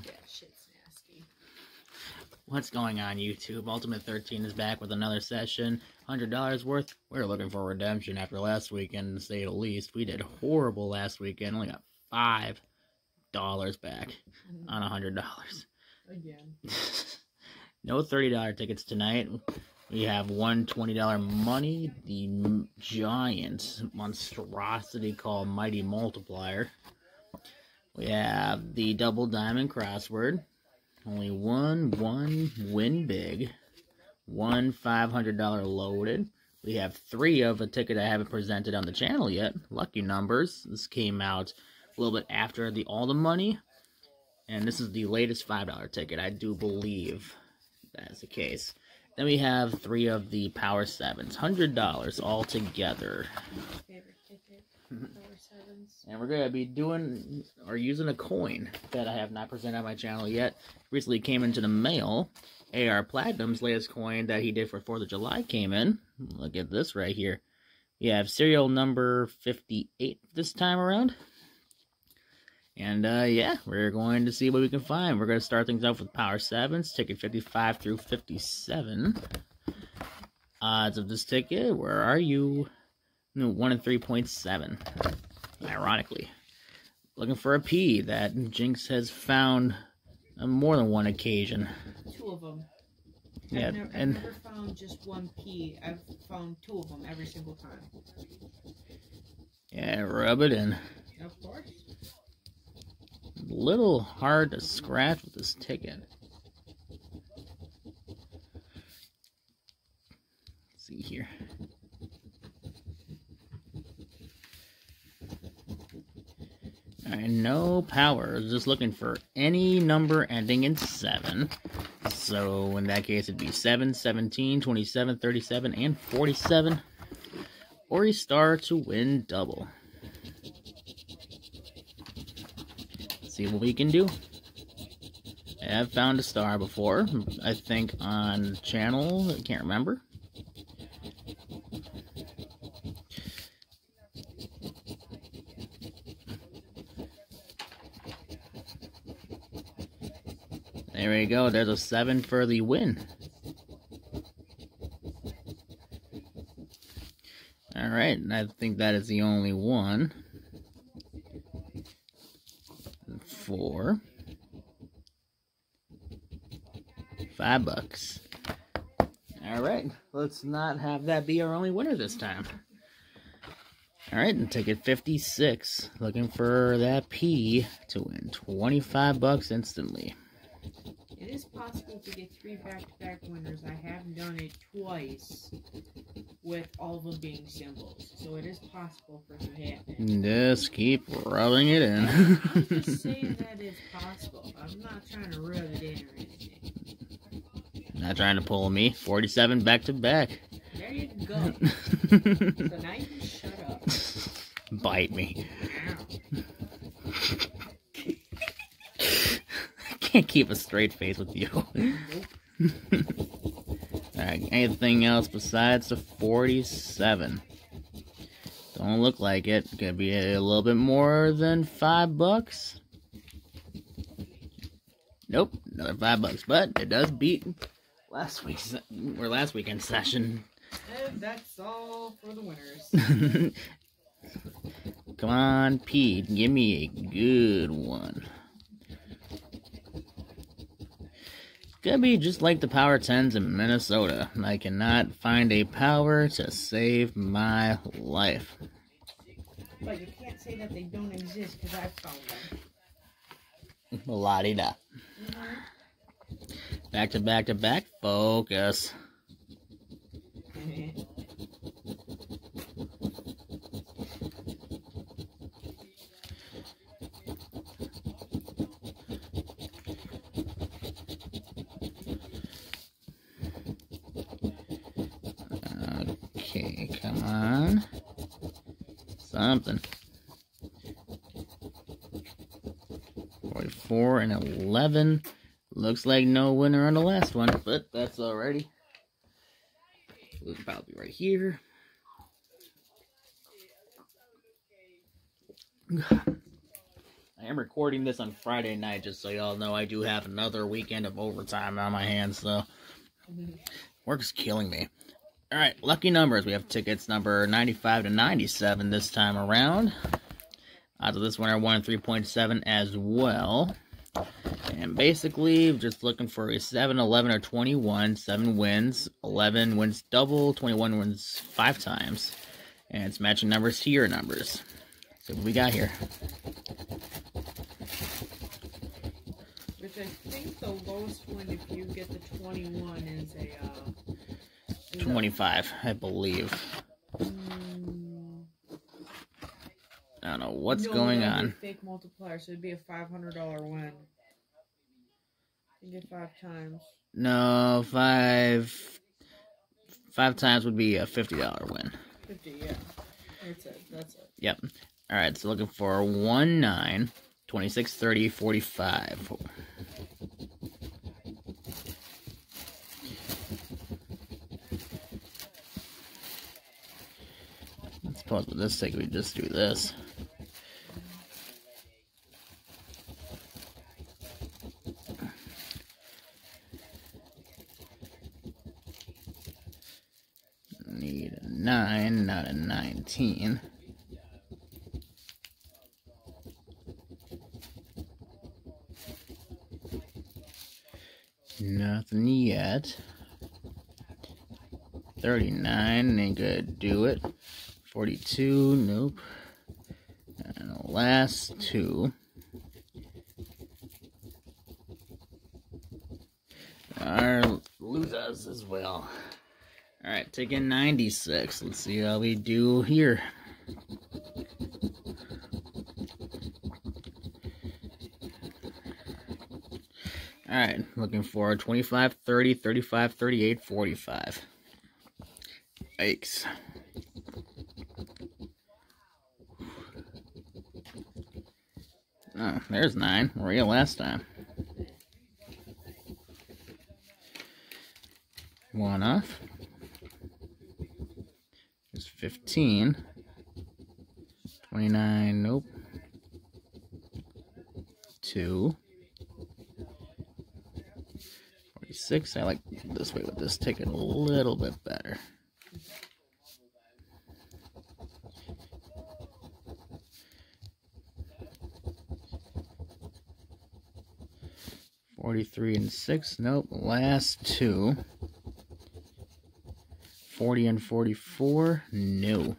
Yeah, shit's nasty. What's going on, YouTube? Ultimate 13 is back with another session. $100 worth. We're looking for redemption after last weekend, to say the least. We did horrible last weekend. Only got $5 back on $100. Again. no $30 tickets tonight. We have one $20 money, the giant monstrosity called Mighty Multiplier. We have the double diamond crossword. Only one, one win big. One $500 loaded. We have three of a ticket I haven't presented on the channel yet. Lucky numbers. This came out a little bit after the all the money. And this is the latest $5 ticket. I do believe that is the case. Then we have three of the Power Sevens, hundred dollars all together, and we're gonna be doing or using a coin that I have not presented on my channel yet. Recently came into the mail. AR Platinum's latest coin that he did for Fourth of July came in. Look at this right here. We have serial number fifty-eight this time around. And uh, yeah, we're going to see what we can find. We're going to start things off with Power 7s, ticket 55 through 57. Odds of this ticket, where are you? No, 1 and 3.7, ironically. Looking for a P that Jinx has found on more than one occasion. Two of them. Yeah, I've, never, and- I've never found just one P. I've found two of them every single time. Yeah, rub it in. Of course. A little hard to scratch with this ticket. Let's see here. Alright, no power. Just looking for any number ending in 7. So in that case, it'd be 7, 17, 27, 37, and 47. Or a star to win double. see what we can do. I have found a star before, I think on channel, I can't remember. There we go, there's a 7 for the win. Alright, and I think that is the only one. Four. Five bucks. Alright, let's not have that be our only winner this time. Alright, and ticket 56. Looking for that P to win 25 bucks instantly. Is to get three back-to-back winners. I have done it twice with all of them being symbols. So it is possible for it to happen. Just keep rubbing it I'm in. just saying that it's possible. I'm not trying to rub it in or anything. Not trying to pull me. 47 back to back. There you go. So now you can shut up. Bite me. Ow. I can't keep a straight face with you. Alright, anything else besides the 47? Don't look like it. Gonna be a little bit more than five bucks. Nope, another five bucks, but it does beat last week's or last weekend's session. And that's all for the winners. Come on, Pete, give me a good one. Gonna be just like the Power 10s in Minnesota. I cannot find a power to save my life. but you can't say that they don't exist because I found them. La di da. Mm-hmm. Back to back to back, focus. Okay, come on. Something. 44 and 11. Looks like no winner on the last one, but that's alrighty. We'll probably right here. I am recording this on Friday night, just so y'all know I do have another weekend of overtime on my hands, so work's killing me. All right, lucky numbers. We have tickets number 95 to 97 this time around. Odds of this winner 1 3.7 as well. And basically, just looking for a 7, 11, or 21. 7 wins, 11 wins double, 21 wins 5 times. And it's matching numbers to your numbers. So what we got here. Which I think the lowest one, if you get the 21, is a. Uh, 25, I believe. I don't know what's no, going on. Fake multiplier, so it'd be a $500 win. You get five times. No, five five times would be a fifty dollar win. 50, yeah. That's it. That's it. Yep. All right, so looking for 1 9, 26, 30, 45. I suppose with this sake we just do this. Need a 9, not a 19. Nothing yet. 39 ain't gonna do it. 42, nope. And the last two. Are losers as well. Alright, taking 96. Let's see how we do here. Alright, looking for 25, 30, 35, 38, 45. Yikes. Oh, there's nine. Real last time. One off. There's 15. 29, nope. Two. 46. I like this way with this ticket a little bit better. Forty-three and six. Nope. Last two. Forty and forty-four. No.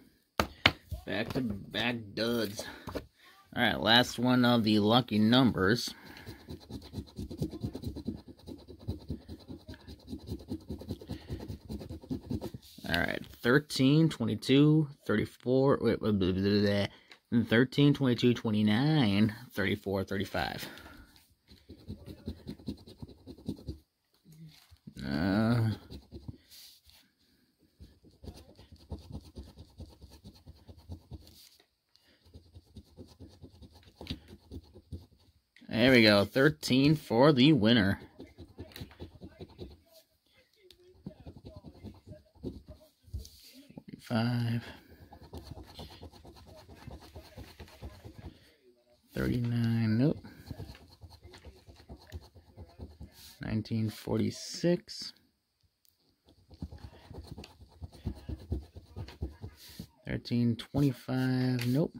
Back to back duds. All right. Last one of the lucky numbers. All right, 13, 22, 34, wait, blah, blah, blah, 13, 22, 29, 34, 35. We go, 13 for the winner. Five. Thirty-nine. Nope. Nineteen forty-six. Thirteen twenty-five. Nope.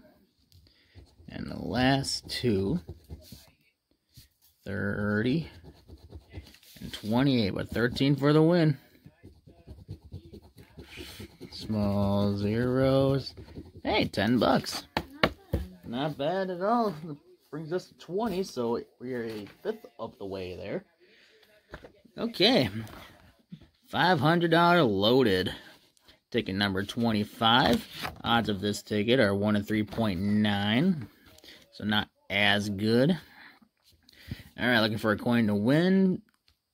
And the last two. Thirty. And twenty-eight, but thirteen for the win. Small zeros. Hey, 10 bucks. Not bad at all. Brings us to 20, so we are a fifth of the way there. Okay. $500 loaded. Ticket number 25. Odds of this ticket are 1 in 3.9. So not as good. Alright, looking for a coin to win.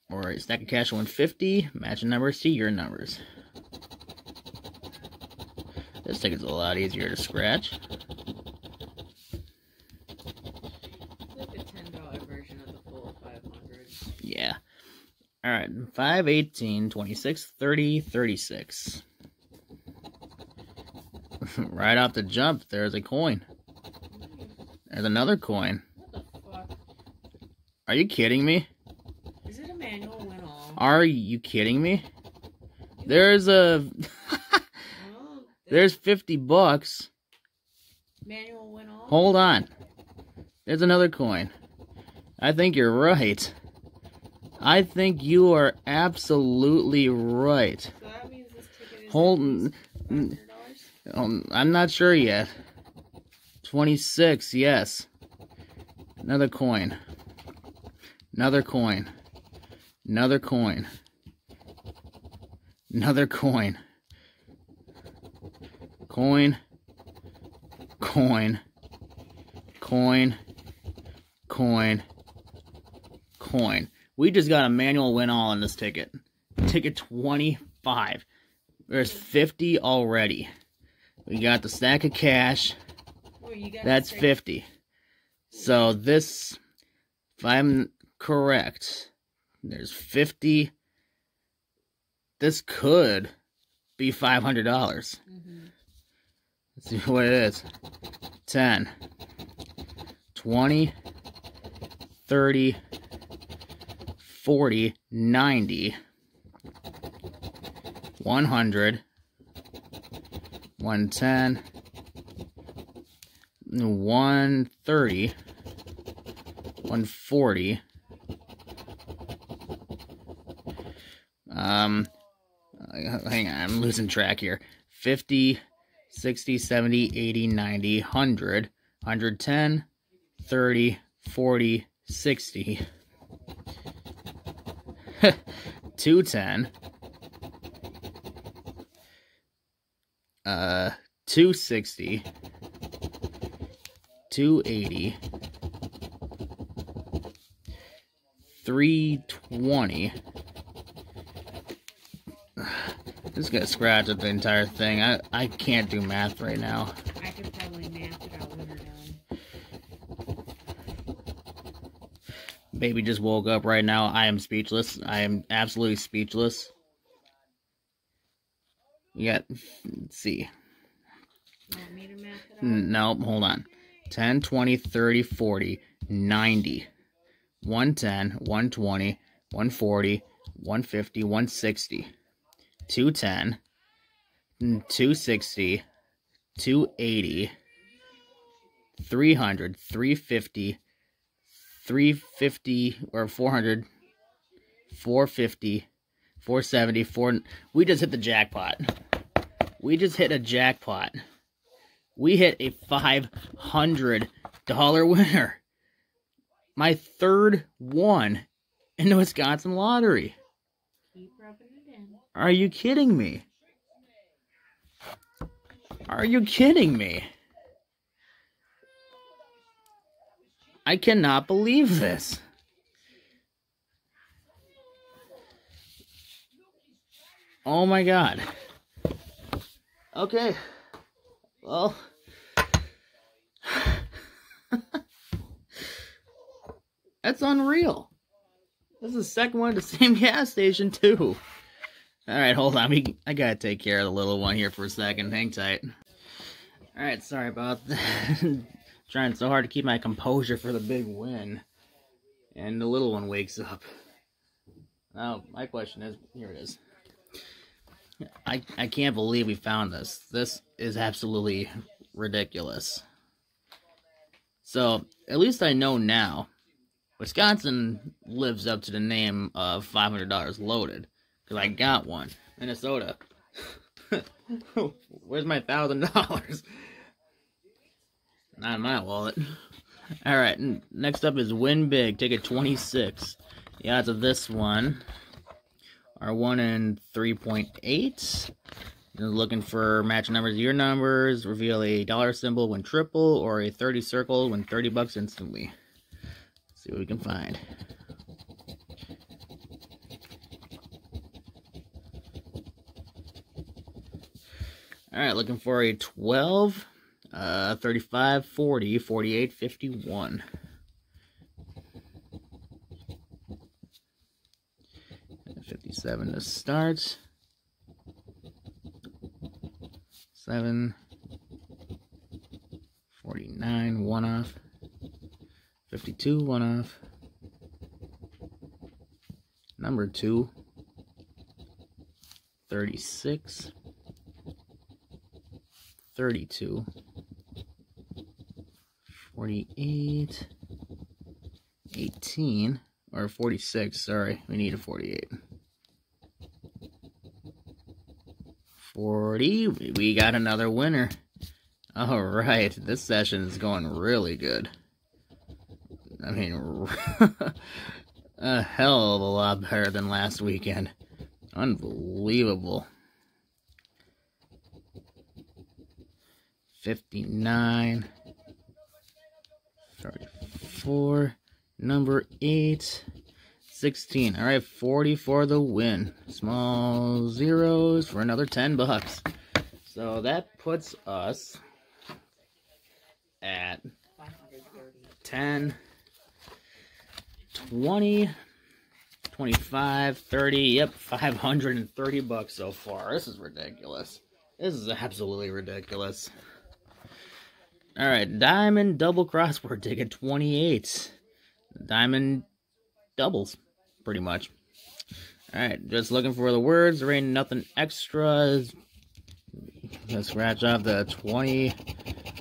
Or a stack of cash 150. Matching numbers to your numbers. This ticket's a lot easier to scratch. Like the $10 version of the full 500. Yeah. Alright, 5, 18, 26, 30, 36. right off the jump, there's a coin. There's another coin. Are you kidding me? Is it a manual win all? Are you kidding me? There's a Well, there's 50 bucks. manual win all. Hold on. There's another coin. I think you're right. I think you are absolutely right. So that means this ticket is Hold- at least $500? Um, I'm not sure yet. 26, yes. Another coin. Another coin. Another coin. Another coin. Coin. Coin. Coin. Coin. Coin. We just got a manual win all on this ticket. Ticket 25. There's 50 already. We got the stack of cash. Oh, you got That's 50. So this, if I'm correct, there's 50. This could be $500. Mhm. Let's see what it is. 10, 20, 30, 40, 90, 100, 110, 130, 140. Um, uh, hang on, I'm losing track here. 50, 60, 70, 80, 90, 100, 110, 30, 40, 60, 210, uh, 260, 280, 320. Just gonna scratch up the entire thing. I, I can't do math right now. I could probably math it out with her down. Baby just woke up right now. I am speechless. I am absolutely speechless. Got, let's see. Want me to math it out? No, hold on. 10, 20, 30, 40, 90, 110, 120, 140, 150, 160, 210, mm, 260, 280, 300, 350, 350 or 400, 450, 470, 4 we just hit the jackpot. We just hit a jackpot. We hit a $500 winner. My third one in the Wisconsin lottery. Keep rubbing it. Are you kidding me? Are you kidding me? I cannot believe this. Oh my god. Okay. Well. That's unreal. This is the second one at the same gas station, too. Alright, hold on. We, I gotta take care of the little one here for a second. Hang tight. Alright, sorry about that. Trying so hard to keep my composure for the big win. And the little one wakes up. Now, my question is here it is. I, I can't believe we found this. This is absolutely ridiculous. So, at least I know now. Wisconsin lives up to the name of $500 loaded. Because I got one. Minnesota. Where's my $1,000? Not in my wallet. Alright, next up is Win Big. Ticket 26. The odds of this one are 1 in 3.8. You're looking for match numbers, your numbers, reveal a dollar symbol when triple, or a 30 circle when 30 bucks instantly. Let's see what we can find. Alright, looking for a 12, uh, 35, 40, 48, 51. Fifty-seven to start. Seven. Forty-nine, one off. Fifty-two, one off. number 2, 36, 32, 48, 18, or 46, sorry, we need a 48. 40, we got another winner. Alright, this session is going really good. I mean, a hell of a lot better than last weekend. Unbelievable. 59, 34, number 8, 16. All right, 40 for the win. Small zeros for another 10 bucks. So that puts us at 10, 20, 25, 30, yep, 530 bucks so far. This is ridiculous. This is absolutely ridiculous. Alright, Diamond Double Crossword Ticket 28. Diamond doubles, pretty much. Alright, just looking for the words. There ain't nothing extra. Let's scratch off the 20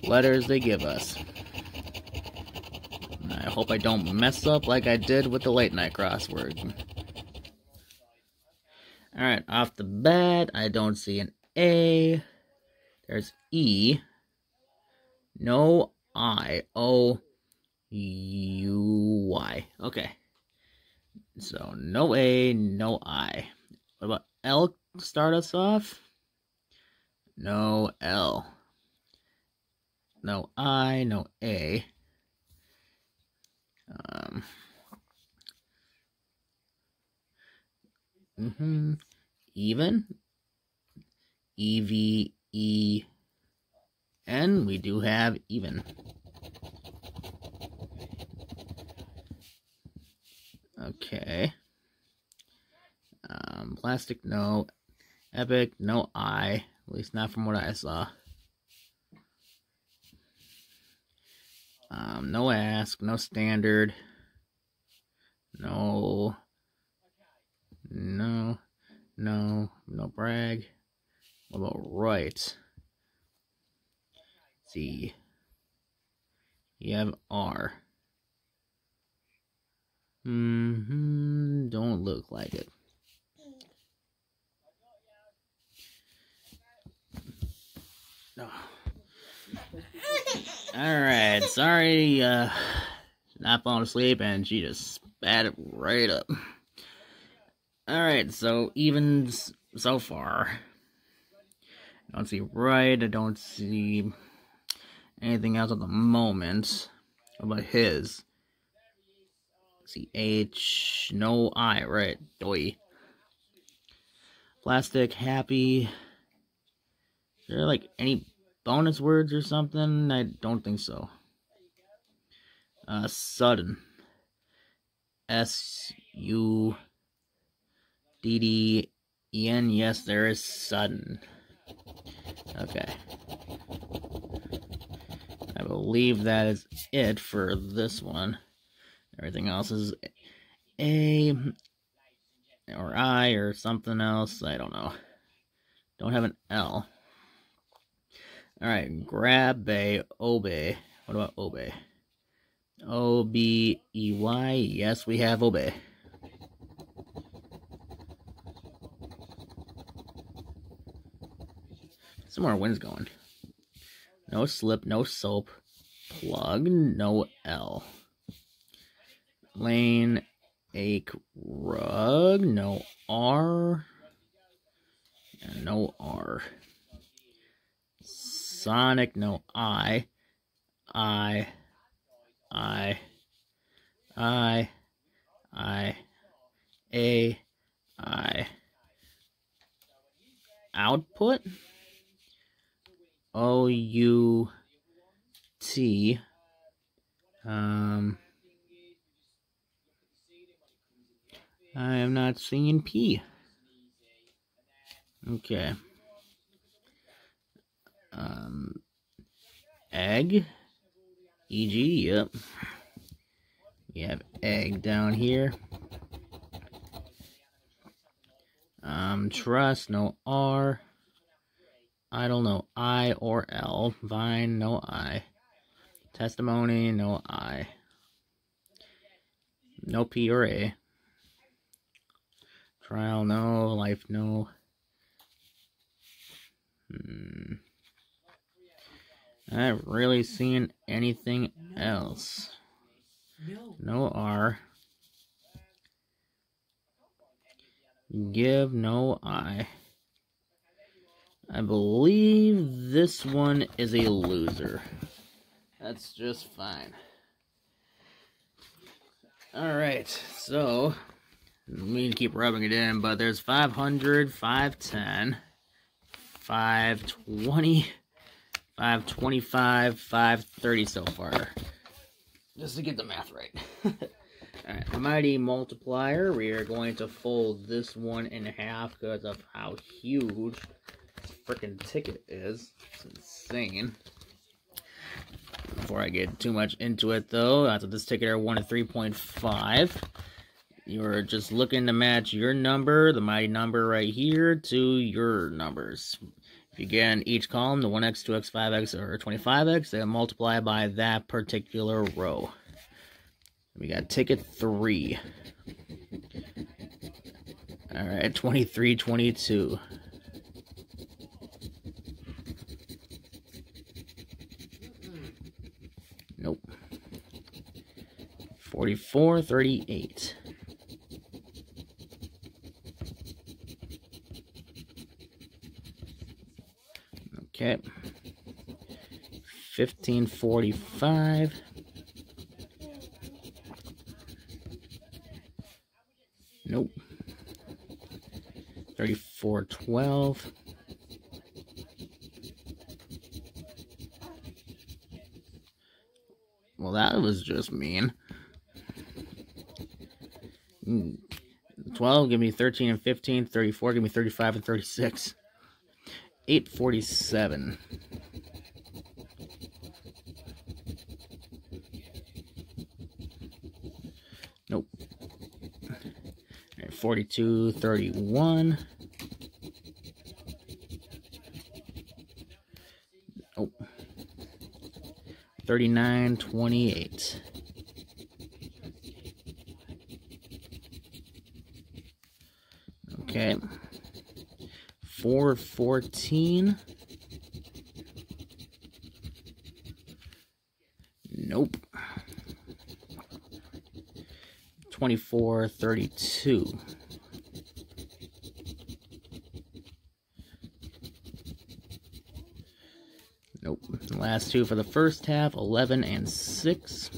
letters they give us. I hope I don't mess up like I did with the late night crossword. Alright, off the bat, I don't see an A. There's E. No I. O U Y. Okay. So no A, no I. What about L start us off? No L. No I, no A. Um. Mm-hmm. Even. E V E N. We do have even. Okay. Um, plastic, no. Epic, no I. At least not from what I saw. Um, no ask, no standard. No. No. No. No brag. What about right? See. You have R. Mm-hmm. Don't look like it. Oh. Alright, sorry, uh, not falling asleep, and she just spat it right up. Alright, so even so far. I don't see right, I don't see anything else at the moment. About his? see H, no I, right? Doi. Plastic, happy. Is there like any bonus words or something? I don't think so. Uh, sudden. S U D D E N. Yes, there is sudden. Okay. Believe that is it for this one. Everything else is A or I or something else. I don't know. Don't have an L. Alright, grab a obey. What about obey? O B E Y. Yes, we have obey. Some more winds going. No slip, no soap. Plug, no L. Lane, Ake, Rug, no R. No R. Sonic, no I. I. I. I. I. A. I. Output. O U T. Um. I am not seeing P. Okay. Um, egg. EG, yep. We have egg down here. Um, trust, no R. Idle, no I or L. Vine, no I. Testimony, no I. No P or A. Trial, no. Life, no. Hmm. I haven't really seen anything else. No. No R. Give no I. I believe this one is a loser. That's just fine. Alright, so we can keep rubbing it in, but there's 500, 510, 520, 525, 530 so far. Just to get the math right. Alright, Mighty Multiplier. We are going to fold this one in half because of how huge this freaking ticket is. It's insane. Before I get too much into it, though, after this ticket are 1 to 3.5. You're just looking to match your number, the mighty number right here, to your numbers. If you get in each column, the 1x, 2x, 5x, or 25x, then multiply by that particular row. We got ticket 3. Alright, 23, 22. 44, 38. Okay. 1545. Nope. 3412. Well, that was just mean. Mm. 12, give me 13 and 15. 34, give me 35 and 36. 847. Nope. All right, 42, 31. Nope. 39, 28. Okay. 414. Nope. 2432. Nope. Last two for the first half 11 and 6.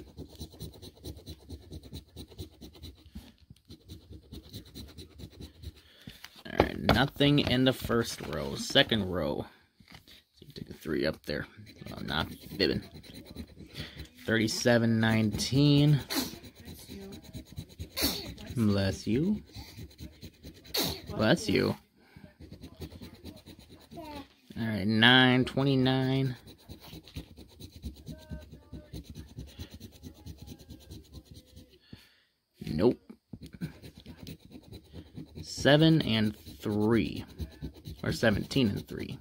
Alright, nothing in the first row. Second row. So you take a three up there. Well, not fibbing. 3719. That's. Bless you. Bless you. Alright, 929. Nope. 7 and 3. Or 17 and 3.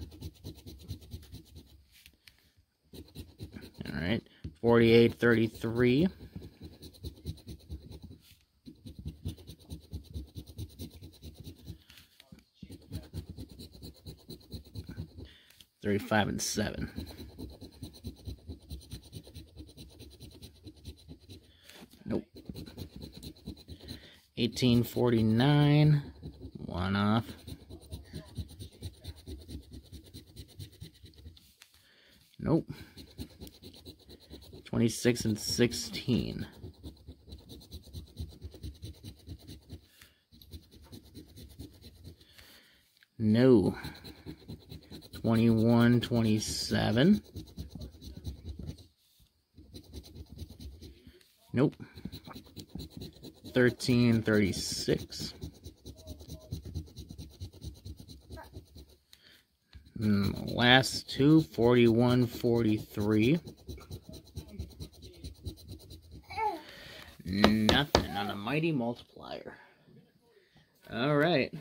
Alright. 48, 33. Thirty-five and seven. Nope. Eighteen forty-nine. One off. Nope. Twenty-six and sixteen. No. 21, 27. Nope. 13, 36. Mm, last two, 41, 43. Nothing on a mighty multiplier. All right.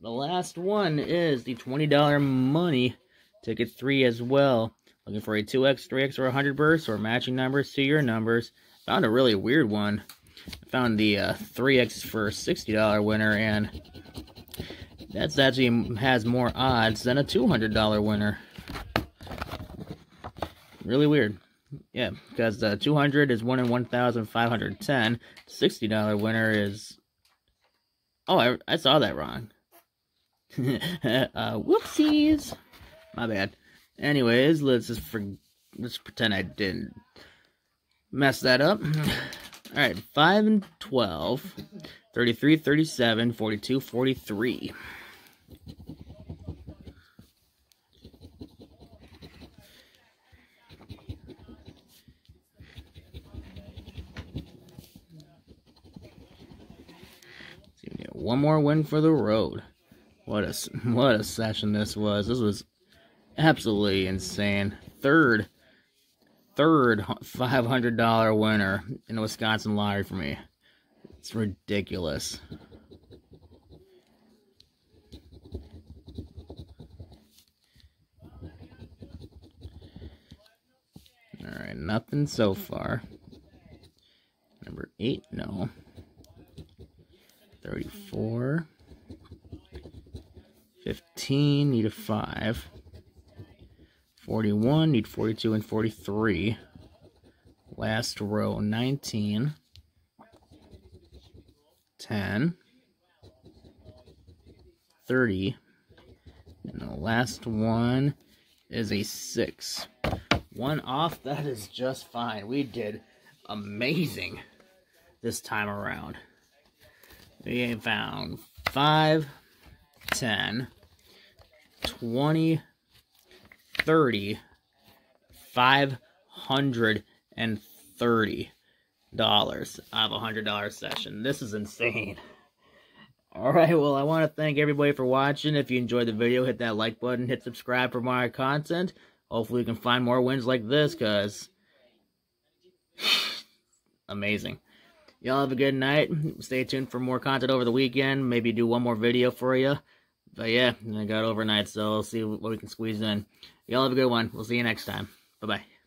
the last one is the $20 money ticket three as well. Looking for a 2x, 3x, or 100 burst or matching numbers to your numbers. Found a really weird one. Found the uh, 3x for $60 winner, and that's actually has more odds than a $200 winner. Really weird. Yeah, because the 200 is 1 in 1,510. $60 winner is... Oh, I, I saw that wrong. uh, whoopsies. My bad. Anyways, let's just for let's pretend I didn't mess that up. All right, 5 and 12, 33, 37, 42, 43. One more win for the road. What a what a session this was. This was absolutely insane. Third third $500 winner in the Wisconsin lottery for me. It's ridiculous. Alright, nothing so far. Number 8, no. 34. 15, need a 5. 41, need 42 and 43. Last row, 19. 10. 30. And the last one is a 6. One off, that is just fine. We did amazing this time around. We found 5, 10, 20, 30, 530 dollars of a hundred dollar session. This is insane. Alright, well I want to thank everybody for watching. If you enjoyed the video, hit that like button, hit subscribe for more content. Hopefully we can find more wins like this, because amazing. Y'all have a good night. Stay tuned for more content over the weekend. Maybe do one more video for you. But yeah, I got overnight, so we'll see what we can squeeze in. Y'all have a good one. We'll see you next time. Bye-bye.